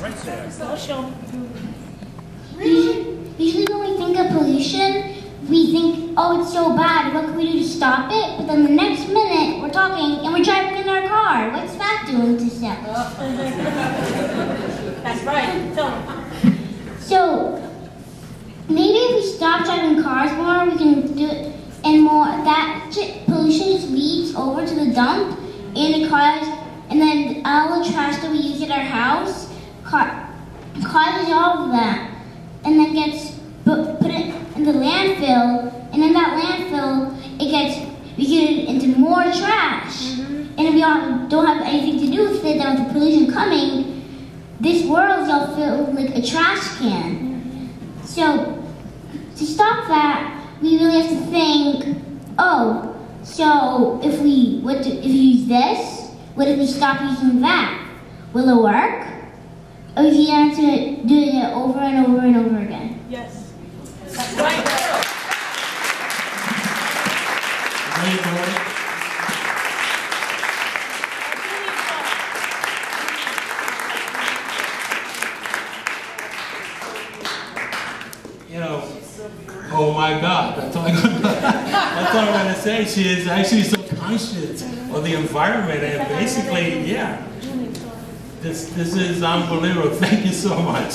right there. Usually, usually when we think of pollution, we think, oh, it's so bad. What can we do to stop it? But then the next minute, we're talking and we're driving in our car. What's that doing to stuff? That's right. Them. So maybe if we stop driving cars more, we can do it, and more that pollution just leaks over to the dump, and it causes, and then all the trash that we use at our house ca- causes all of that, and then gets put it in the landfill, and in that landfill it gets we get into more trash, mm-hmm. and if we don't, don't have anything to do with it, then with the pollution coming, this world's all filled like a trash can. Mm-hmm. So to stop that, we really have to think, oh, so if we what do, if we use this, what if we stop using that? Will it work? Oh, or if you have to do it over and over and over again? Yes. That's right, girl. Boy? You know, oh my God, that's all, I'm gonna, that's all I'm gonna say. She is actually so conscious of the environment and basically, yeah. This, this is unbelievable. Thank you so much.